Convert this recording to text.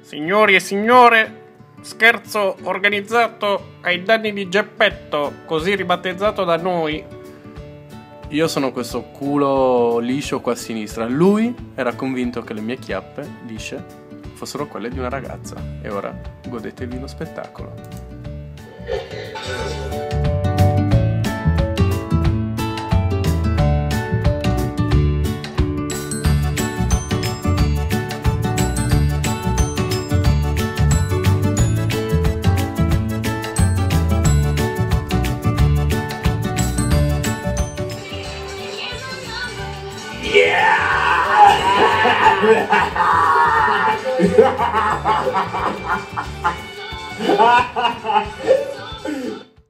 Signori e signore, scherzo organizzato ai danni di Geppetto, così ribattezzato da noi. Io sono questo culo liscio qua a sinistra. Lui era convinto che le mie chiappe lisce fossero quelle di una ragazza. E ora godetevi lo spettacolo. Yeah!